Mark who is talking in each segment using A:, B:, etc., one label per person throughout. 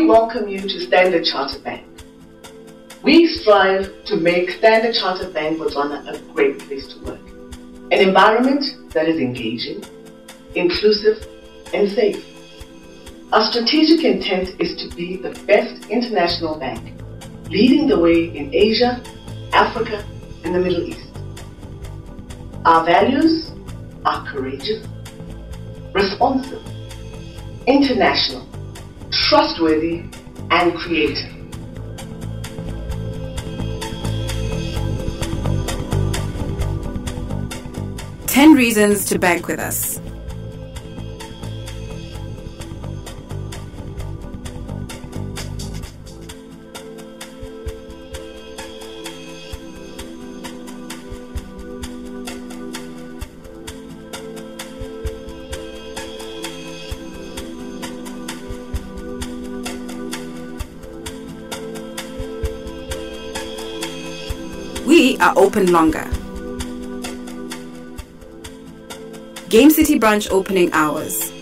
A: welcome you to Standard Chartered Bank. We strive to make Standard Chartered Bank Botswana a great place to work. An environment that is engaging, inclusive, and safe. Our strategic intent is to be the best international bank, leading the way in Asia, Africa, and the Middle East. Our values are courageous, responsive, international, trustworthy, and creative.
B: 10 reasons to bank with us. Are open longer. Game City branch opening hours.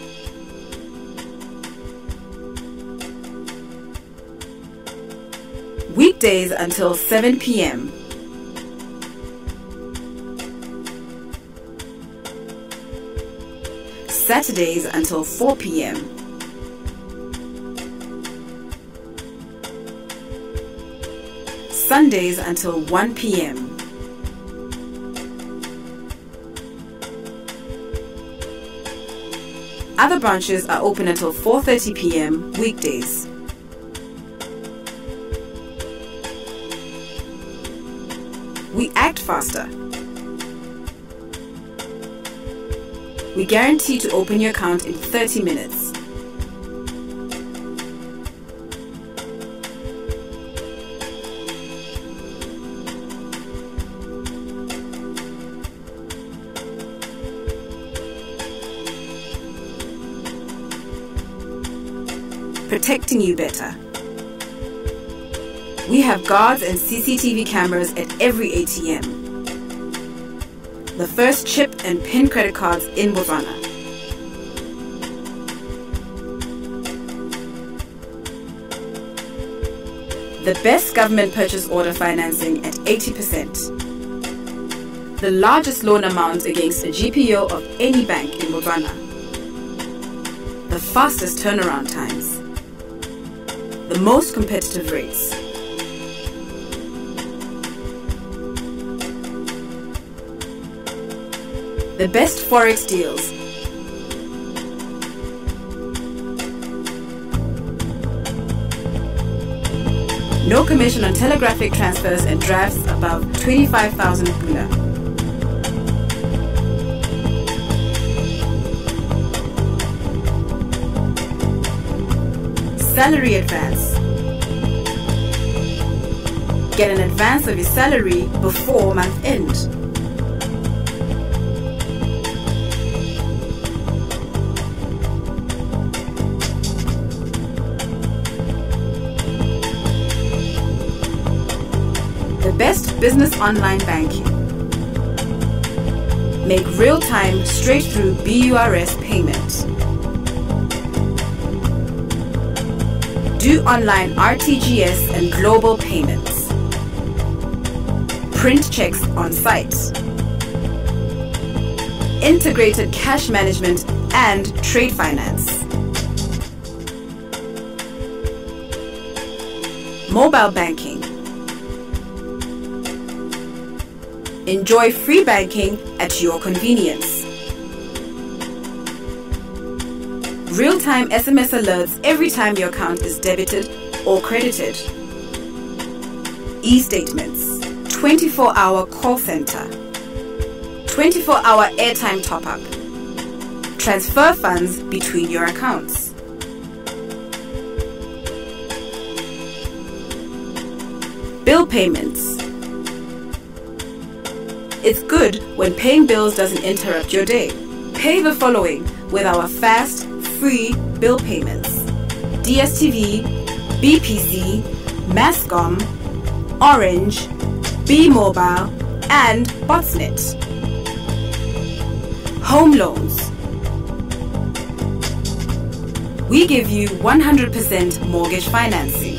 B: Weekdays until 7 p.m. Saturdays until 4 p.m. Sundays until 1 p.m. Other branches are open until 4:30 p.m. weekdays. We act faster. We guarantee to open your account in 30 minutes. Protecting you better. We have guards and CCTV cameras at every ATM. The first chip and PIN credit cards in Botswana. The best government purchase order financing at 80%. The largest loan amount against a GPO of any bank in Botswana. The fastest turnaround times the most competitive rates. The best forex deals. No commission on telegraphic transfers and drafts above 25,000 pula. Salary advance. Get an advance of your salary before month end. The best business online banking. Make real-time straight-through BURS payments. Do online RTGS and global payments. Print checks on site. Integrated cash management and trade finance. Mobile banking. Enjoy free banking at your convenience. Real-time SMS alerts every time your account is debited or credited. E-statements, 24-hour call center, 24-hour airtime top-up, transfer funds between your accounts. Bill payments. It's good when paying bills doesn't interrupt your day. Pay the following with our fast, free bill payments. DSTV, BPC, Mascom, Orange, B-Mobile, and Botsnet. Home loans. we give you 100% mortgage financing.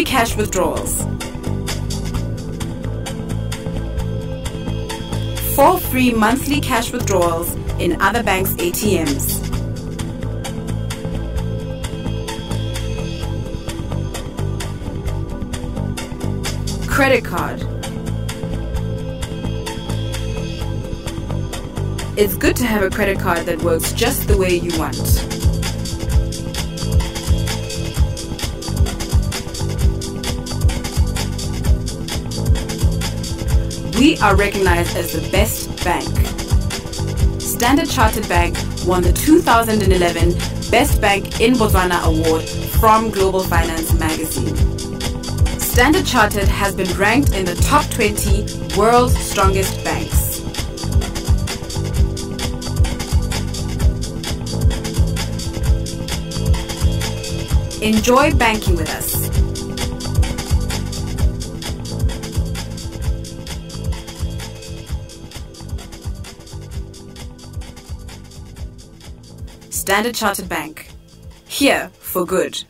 B: Free cash withdrawals. Four free monthly cash withdrawals in other banks' ATMs. Credit card. It's good to have a credit card that works just the way you want. Are recognized as the best bank. Standard Chartered Bank won the 2011 Best Bank in Botswana award from Global Finance magazine. Standard Chartered has been ranked in the top 20 world's strongest banks. Enjoy banking with us. Standard Chartered Bank. Here for good.